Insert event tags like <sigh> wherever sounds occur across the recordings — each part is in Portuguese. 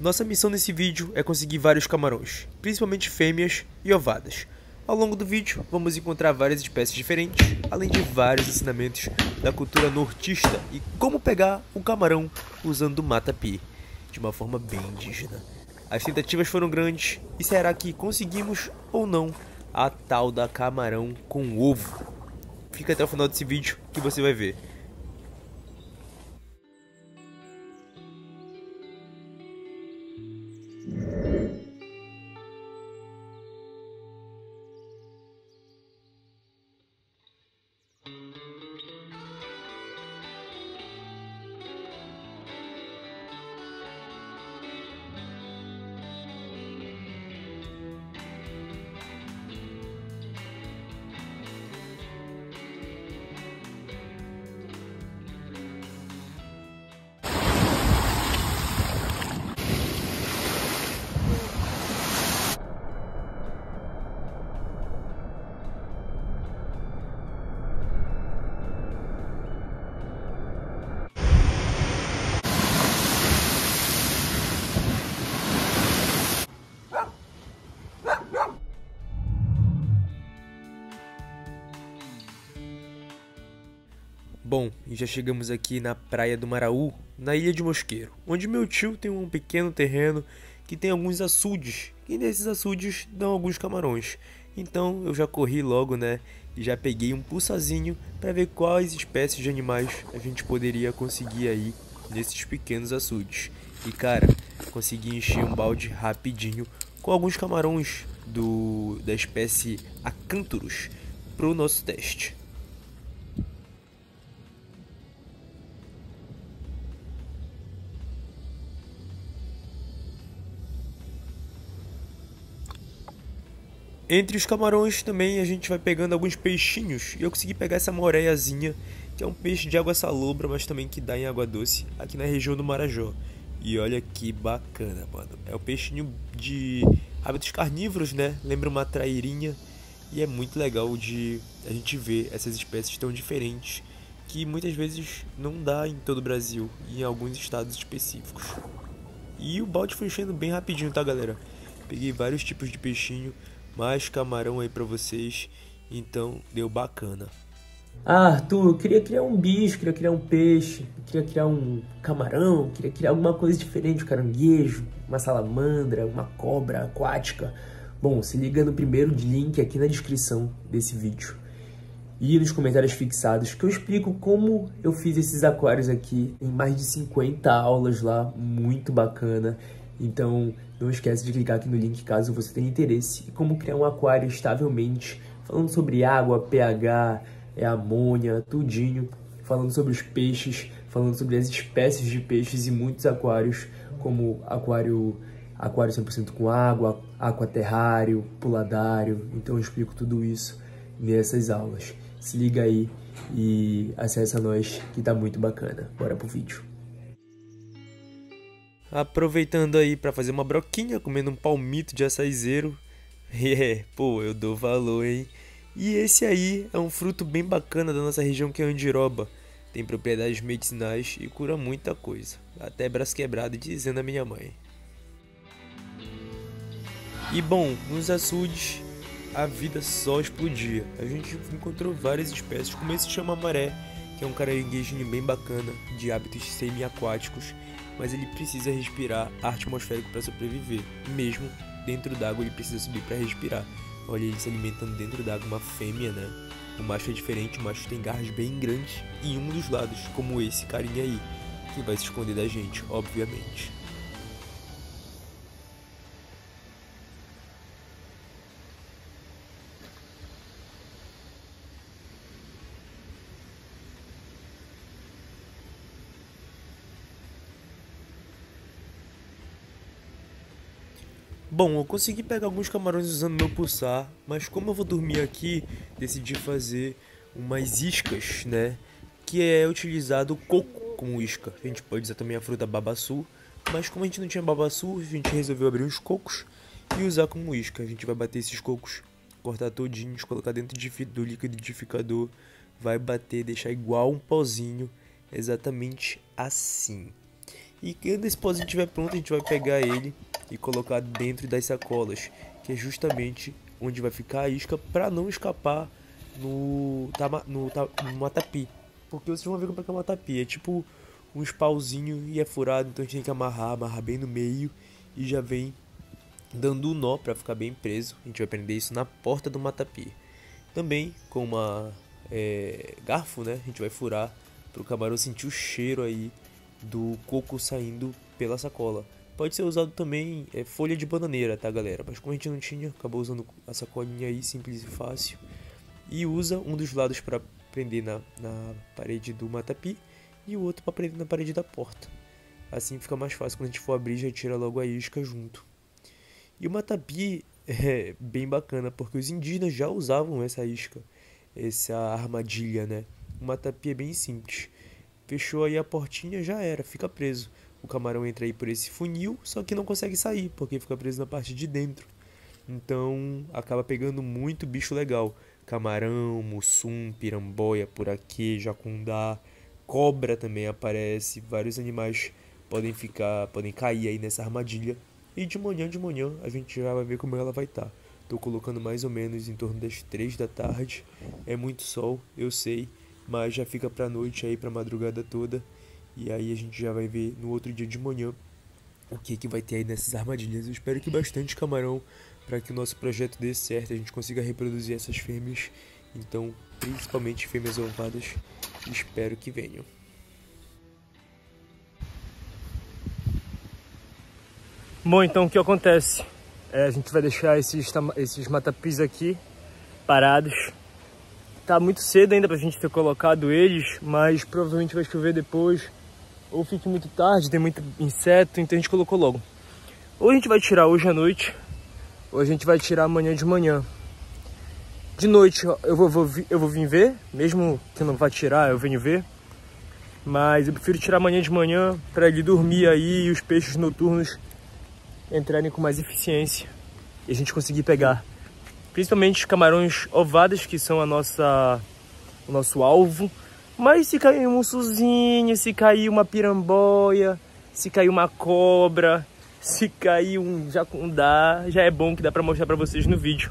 Nossa missão nesse vídeo é conseguir vários camarões, principalmente fêmeas e ovadas. Ao longo do vídeo, vamos encontrar várias espécies diferentes, além de vários ensinamentos da cultura nortista e como pegar um camarão usando mata-pi, de uma forma bem indígena. As tentativas foram grandes e será que conseguimos ou não a tal da camarão com ovo? Fica até o final desse vídeo que você vai ver. Bom, e já chegamos aqui na praia do Maraú, na ilha de Mosqueiro, onde meu tio tem um pequeno terreno que tem alguns açudes, e nesses açudes dão alguns camarões. Então eu já corri logo, né, e já peguei um pulsazinho para ver quais espécies de animais a gente poderia conseguir aí nesses pequenos açudes. E cara, consegui encher um balde rapidinho com alguns camarões do da espécie Acanthrus pro nosso teste. Entre os camarões também a gente vai pegando alguns peixinhos. E eu consegui pegar essa moreiazinha, que é um peixe de água salobra, mas também que dá em água doce, aqui na região do Marajó. E olha que bacana, mano. É um peixinho de hábitos carnívoros, né? Lembra uma trairinha. E é muito legal de a gente ver essas espécies tão diferentes que muitas vezes não dá em todo o Brasil e em alguns estados específicos. E o balde foi enchendo bem rapidinho, tá, galera? Peguei vários tipos de peixinho, mais camarão aí para vocês, então deu bacana. Ah, Arthur, eu queria criar um bicho, queria criar um peixe, queria criar um camarão, queria criar alguma coisa diferente, um caranguejo, uma salamandra, uma cobra aquática. Bom, se liga no primeiro link aqui na descrição desse vídeo e nos comentários fixados que eu explico como eu fiz esses aquários aqui em mais de 50 aulas lá, muito bacana. Então, não esquece de clicar aqui no link caso você tenha interesse e como criar um aquário estavelmente, falando sobre água, pH, é amônia, tudinho, falando sobre os peixes, falando sobre as espécies de peixes e muitos aquários, como aquário aquário 100% com água, aquaterrário, puladário. Então eu explico tudo isso nessas aulas. Se liga aí e acessa nós que tá muito bacana. Bora pro vídeo. Aproveitando aí para fazer uma broquinha, comendo um palmito de açaizeiro. <laughs> É, pô, eu dou valor, hein? E esse aí é um fruto bem bacana da nossa região que é andiroba. Tem propriedades medicinais e cura muita coisa. Até braço quebrado, dizendo a minha mãe. E bom, nos açudes a vida só explodia. A gente encontrou várias espécies, como esse chama maré, que é um caranguejinho bem bacana, de hábitos semi-aquáticos mas ele precisa respirar ar atmosférico para sobreviver. Mesmo dentro d'água, ele precisa subir para respirar. Olha ele se alimentando dentro d'água, uma fêmea, né? O macho é diferente, o macho tem garras bem grandes em um dos lados, como esse carinha aí, que vai se esconder da gente, obviamente. Bom, eu consegui pegar alguns camarões usando meu pulsar, mas como eu vou dormir aqui, decidi fazer umas iscas, né? Que é utilizado coco como isca. A gente pode usar também a fruta babaçu, mas como a gente não tinha babaçu, a gente resolveu abrir os cocos e usar como isca. A gente vai bater esses cocos, cortar todinhos, colocar dentro do liquidificador, vai bater, deixar igual um pozinho, exatamente assim. E quando esse pozinho estiver pronto, a gente vai pegar ele e colocar dentro das sacolas, que é justamente onde vai ficar a isca para não escapar no, tama, no, no matapi. Porque vocês vão ver como é que é o matapi. É tipo uns pauzinho e é furado, então a gente tem que amarrar, amarrar bem no meio e já vem dando um nó para ficar bem preso. A gente vai prender isso na porta do matapi. Também com uma é, garfo, né? A gente vai furar para o camarão sentir o cheiro aí do coco saindo pela sacola. Pode ser usado também é, folha de bananeira, tá galera? Mas como a gente não tinha, acabou usando a sacolinha aí, simples e fácil. E usa um dos lados para prender na, na parede do matapi e o outro para prender na parede da porta. Assim fica mais fácil quando a gente for abrir, já tira logo a isca junto. E o matapi <laughs> é bem bacana, porque os indígenas já usavam essa isca, essa armadilha, né? O matapi é bem simples. Fechou aí a portinha, já era, fica preso. O camarão entra aí por esse funil, só que não consegue sair, porque fica preso na parte de dentro. Então acaba pegando muito bicho legal. Camarão, mussum, piramboia por aqui, jacundá, cobra também aparece, vários animais podem ficar, podem cair aí nessa armadilha. E de manhã de manhã a gente já vai ver como ela vai estar. Tá. Tô colocando mais ou menos em torno das 3 da tarde. É muito sol, eu sei, mas já fica pra noite aí, pra madrugada toda. E aí a gente já vai ver no outro dia de manhã o que que vai ter aí nessas armadilhas. Eu espero que bastante camarão para que o nosso projeto dê certo, a gente consiga reproduzir essas fêmeas. Então, principalmente fêmeas ovadas, espero que venham. Bom, então o que acontece? É, a gente vai deixar esses, esses matapis aqui parados. Tá muito cedo ainda pra gente ter colocado eles, mas provavelmente vai chover depois. Ou fique muito tarde, tem muito inseto, então a gente colocou logo. Ou a gente vai tirar hoje à noite, ou a gente vai tirar amanhã de manhã. De noite eu vou, vou, eu vou vir ver, mesmo que não vá tirar, eu venho ver. Mas eu prefiro tirar amanhã de manhã para ele dormir aí e os peixes noturnos entrarem com mais eficiência e a gente conseguir pegar. Principalmente os camarões ovados, que são a nossa, o nosso alvo. Mas se cair um suzinho, se cair uma piramboia, se cair uma cobra, se cair um jacundá, já é bom que dá para mostrar para vocês no vídeo.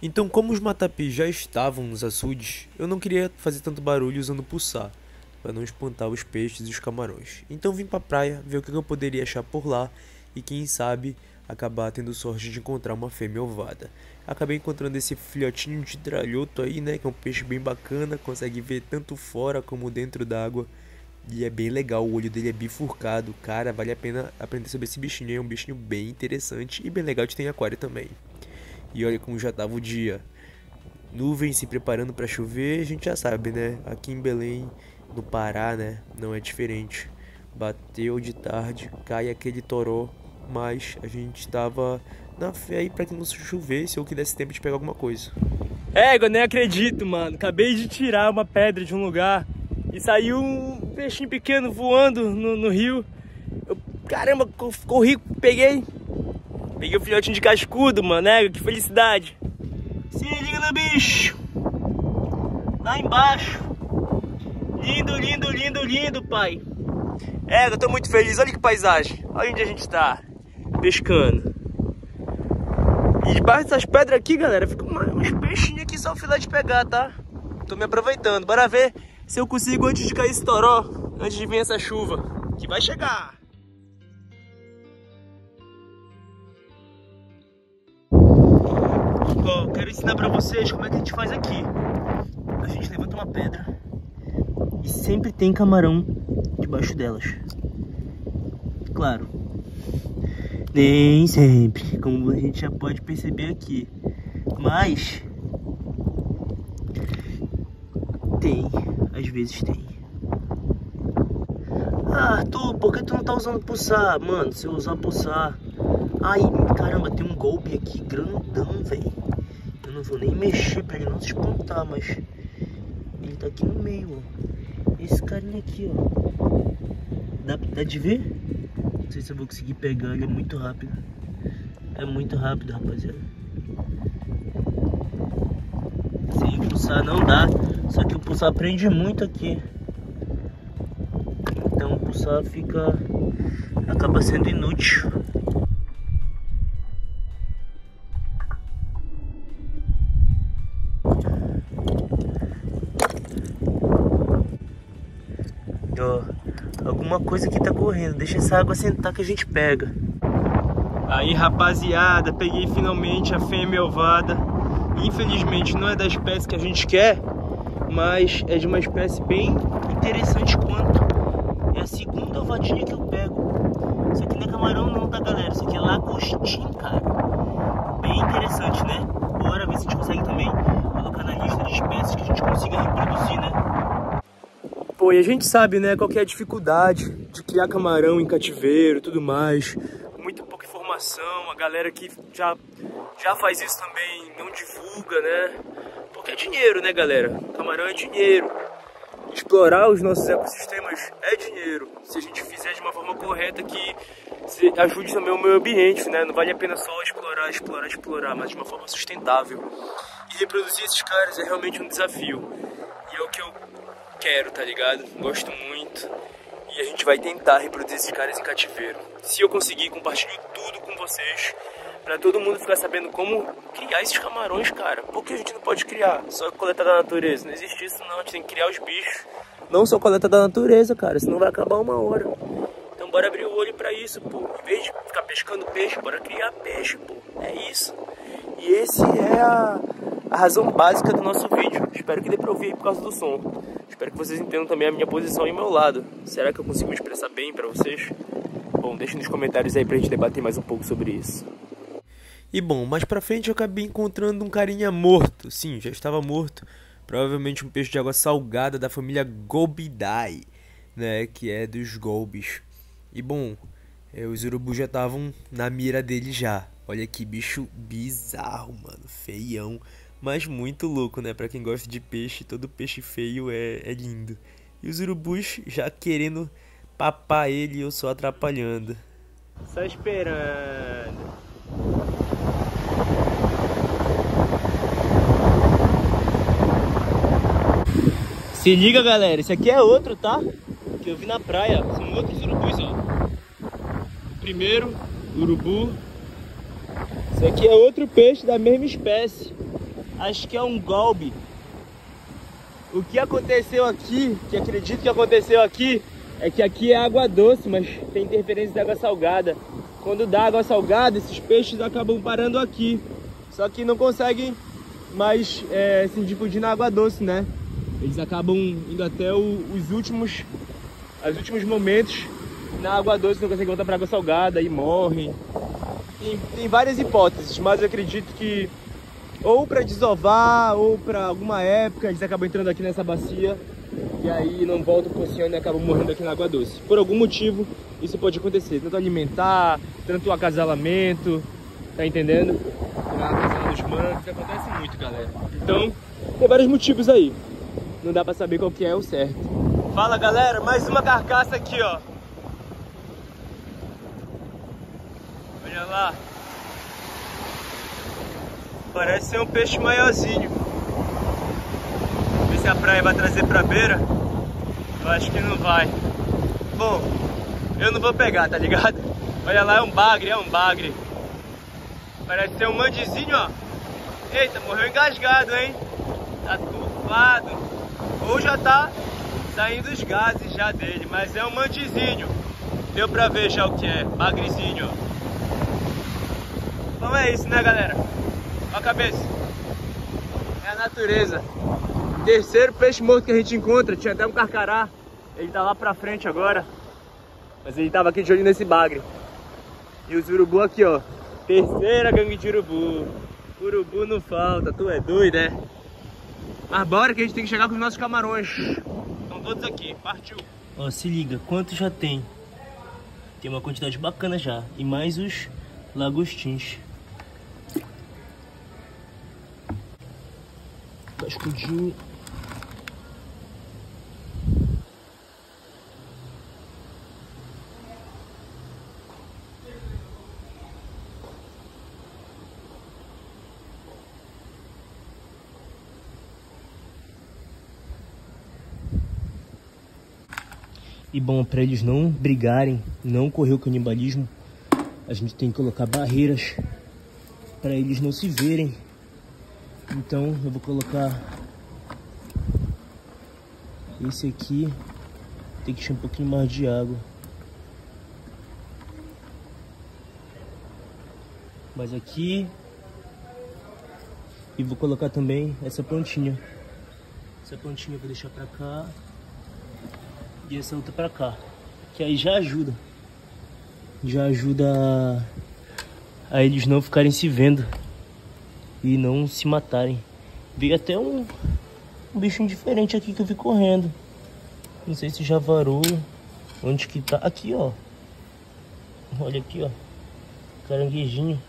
Então, como os matapis já estavam nos açudes, eu não queria fazer tanto barulho usando pulsar, para não espantar os peixes e os camarões. Então vim para a praia ver o que eu poderia achar por lá e quem sabe acabar tendo sorte de encontrar uma fêmea ovada. Acabei encontrando esse filhotinho de tralhoto aí, né, que é um peixe bem bacana, consegue ver tanto fora como dentro d'água. E é bem legal, o olho dele é bifurcado, cara, vale a pena aprender sobre esse bichinho, é um bichinho bem interessante e bem legal de ter em aquário também. E olha como já tava o dia. Nuvem se preparando para chover, a gente já sabe, né? Aqui em Belém, no Pará, né, não é diferente. Bateu de tarde, cai aquele toró mas a gente estava na fé aí pra que não chovesse ou que desse tempo de pegar alguma coisa. É, eu nem acredito, mano. Acabei de tirar uma pedra de um lugar e saiu um peixinho pequeno voando no, no rio. Eu, caramba, corri, peguei. Peguei o filhotinho de cascudo, mano. É, que felicidade. Se liga no bicho. Lá embaixo. Lindo, lindo, lindo, lindo, pai. É, eu tô muito feliz. Olha que paisagem. Olha onde a gente tá pescando. E debaixo dessas pedras aqui, galera, fica uns peixinhos aqui só o filé de pegar, tá? Tô me aproveitando. Bora ver se eu consigo antes de cair esse toró, antes de vir essa chuva, que vai chegar. Ó, quero ensinar pra vocês como é que a gente faz aqui. A gente levanta uma pedra e sempre tem camarão debaixo delas. Claro, nem sempre, como a gente já pode perceber aqui. Mas tem, às vezes tem. Ah, Arthur, por que tu não tá usando pulsar? Mano, se eu usar pulsar. Ai, caramba, tem um golpe aqui grandão, velho. Eu não vou nem mexer pra ele não se espantar, mas ele tá aqui no meio, ó. Esse carinha aqui, ó. Dá, dá de ver? Não sei se eu vou conseguir pegar, ele é muito rápido. É muito rápido, rapaziada. Sem pulsar não dá, só que o pulsar prende muito aqui. Então expulsar fica acaba sendo inútil. Ó, alguma coisa que tá correndo. Deixa essa água sentar que a gente pega. Aí, rapaziada, peguei finalmente a fêmea ovada. Infelizmente não é da espécie que a gente quer, mas é de uma espécie bem interessante quanto. É a segunda ovadinha que eu pego. Isso aqui não é camarão não, tá galera? Isso aqui é lagostim, cara. Bem interessante, né? Bora ver se a gente consegue também colocar na lista de espécies que a gente consiga reproduzir, né? Pô, e a gente sabe, né, qual é a dificuldade de criar camarão em cativeiro tudo mais. Muito pouca informação, a galera que já, já faz isso também não divulga, né? Porque é dinheiro, né, galera? Camarão é dinheiro. Explorar os nossos ecossistemas é dinheiro. Se a gente fizer de uma forma correta que ajude também o meio ambiente, né? Não vale a pena só explorar, explorar, explorar, mas de uma forma sustentável. E reproduzir esses caras é realmente um desafio. E é o que eu quero, tá ligado? Gosto muito. E a gente vai tentar reproduzir esses caras em cativeiro. Se eu conseguir, compartilho tudo com vocês. Pra todo mundo ficar sabendo como criar esses camarões, cara. Por que a gente não pode criar? Só coletar da natureza. Não existe isso não, a gente tem que criar os bichos. Não só coletar da natureza, cara. Senão vai acabar uma hora. Então bora abrir o olho pra isso, pô. Em vez de ficar pescando peixe, bora criar peixe, pô. É isso. E esse é a, a razão básica do nosso vídeo. Espero que dê pra ouvir aí por causa do som. Espero que vocês entendam também a minha posição e meu lado. Será que eu consigo me expressar bem pra vocês? Bom, deixe nos comentários aí pra gente debater mais um pouco sobre isso. E bom, mais pra frente eu acabei encontrando um carinha morto. Sim, já estava morto. Provavelmente um peixe de água salgada da família Golbidae, né? Que é dos golbes. E bom, é, os urubus já estavam na mira dele já. Olha que bicho bizarro, mano. Feião. Mas muito louco, né? Pra quem gosta de peixe, todo peixe feio é, é lindo. E os urubus já querendo papar ele e eu só atrapalhando. Só esperando. Se liga, galera, esse aqui é outro, tá? Que eu vi na praia. São outros urubus, ó. Primeiro, urubu. Esse aqui é outro peixe da mesma espécie. Acho que é um golbe. O que aconteceu aqui, que acredito que aconteceu aqui, é que aqui é água doce, mas tem interferência de água salgada. Quando dá água salgada, esses peixes acabam parando aqui. Só que não conseguem mais é, se difundir na água doce, né? eles acabam indo até o, os últimos os últimos momentos na água doce, não conseguem voltar para água salgada e morrem. Tem, tem várias hipóteses, mas eu acredito que ou para desovar ou para alguma época eles acabam entrando aqui nessa bacia e aí não voltam pro oceano e acabam morrendo aqui na água doce. Por algum motivo isso pode acontecer, tanto alimentar, tanto acasalamento, tá entendendo? O acasalamento dos mangos, acontece muito, galera. Então, tem vários motivos aí não dá pra saber qual que é o certo. Fala galera, mais uma carcaça aqui ó. Olha lá. Parece ser um peixe maiorzinho. Ver se a praia vai trazer pra beira. Eu acho que não vai. Bom, eu não vou pegar, tá ligado? Olha lá, é um bagre, é um bagre. Parece ser um mandizinho, ó. Eita, morreu engasgado, hein? Tá tufado. Ou já tá saindo os gases já dele, mas é um mantizinho. Deu pra ver já o que é, magrezinho. Então é isso, né, galera? Olha a cabeça. É a natureza. Terceiro peixe morto que a gente encontra, tinha até um carcará. Ele tá lá pra frente agora. Mas ele tava aqui de olho nesse bagre. E os urubu aqui, ó. Terceira gangue de urubu. Urubu não falta, tu é doido, é? Mas bora que a gente tem que chegar com os nossos camarões. Estão todos aqui, partiu. Ó, se liga, quanto já tem? Tem uma quantidade bacana já. E mais os lagostins. Cascudinho. E bom, para eles não brigarem, não correr o canibalismo, a gente tem que colocar barreiras para eles não se verem. Então eu vou colocar esse aqui, tem que encher um pouquinho mais de água. Mas aqui e vou colocar também essa plantinha. Essa plantinha eu vou deixar pra cá e essa outra pra cá. Que aí já ajuda. Já ajuda a, a eles não ficarem se vendo e não se matarem. Vi até um, um bichinho diferente aqui que eu vi correndo. Não sei se já varou. Onde que tá? Aqui, ó. Olha aqui, ó. Caranguejinho.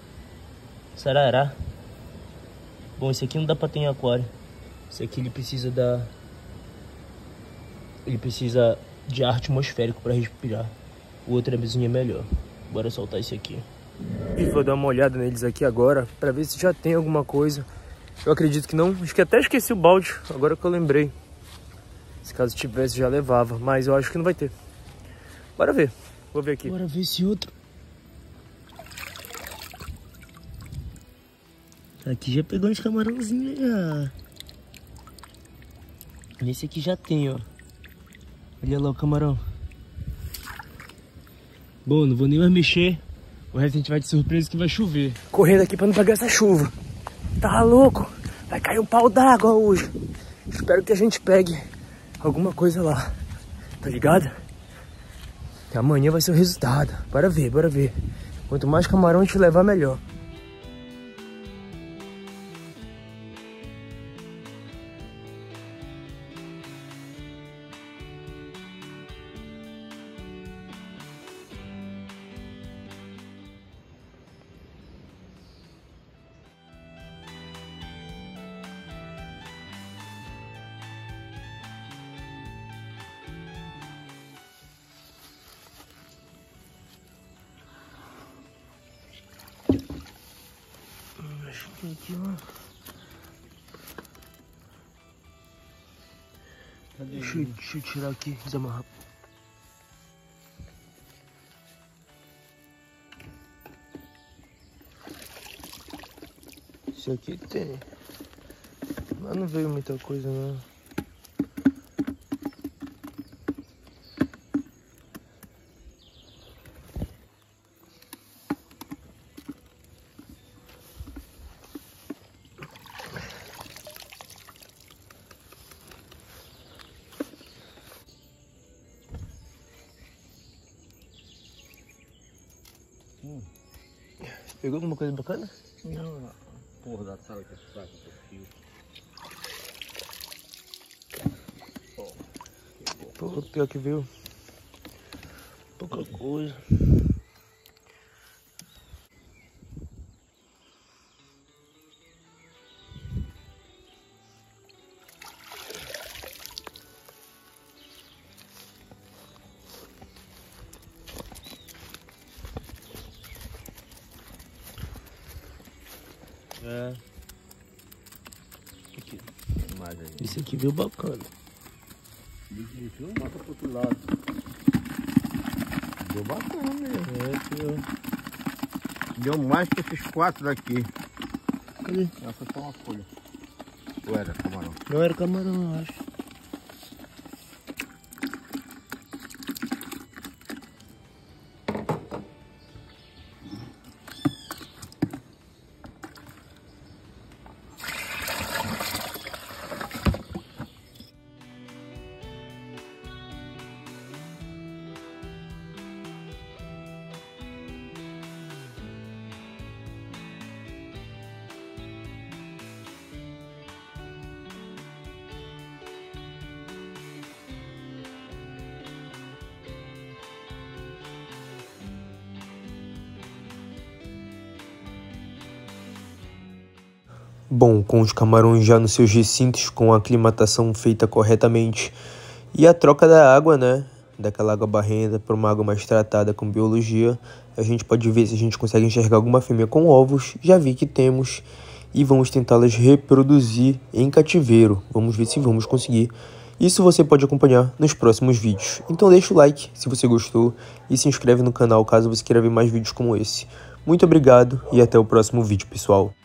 Sarará. Bom, esse aqui não dá pra ter em aquário. Esse aqui ele precisa da... Ele precisa de ar atmosférico para respirar. O outro é melhor. Bora soltar esse aqui. E vou dar uma olhada neles aqui agora para ver se já tem alguma coisa. Eu acredito que não. Acho que até esqueci o balde, agora que eu lembrei. Se caso tivesse, já levava. Mas eu acho que não vai ter. Bora ver. Vou ver aqui. Bora ver esse outro. Aqui já pegou uns camarãozinhos já. Nesse aqui já tem, ó. Olha lá o camarão. Bom, não vou nem mais mexer. O resto a gente vai de surpresa que vai chover. Correndo aqui pra não pegar essa chuva. Tá louco? Vai cair um pau d'água hoje. Espero que a gente pegue alguma coisa lá. Tá ligado? Que amanhã vai ser o resultado. Bora ver, bora ver. Quanto mais camarão gente levar, melhor. Aqui, ó. Deixa, deixa eu tirar aqui, desamarrar. Isso aqui tem. Mas não veio muita coisa não. Pior que viu. Pouca coisa. É. Aqui. Mais aí. Esse aqui veio bacana. Eu mata pro outro lado. Deu bacana mesmo. É. Deu mais que esses quatro daqui. Cadê? Essa foi uma folha. Ou era camarão? Não era camarão, eu acho. Bom, com os camarões já nos seus recintos, com a aclimatação feita corretamente e a troca da água, né? Daquela água barrenta para uma água mais tratada com biologia, a gente pode ver se a gente consegue enxergar alguma fêmea com ovos. Já vi que temos e vamos tentá-las reproduzir em cativeiro. Vamos ver se vamos conseguir. Isso você pode acompanhar nos próximos vídeos. Então deixa o like se você gostou e se inscreve no canal caso você queira ver mais vídeos como esse. Muito obrigado e até o próximo vídeo, pessoal.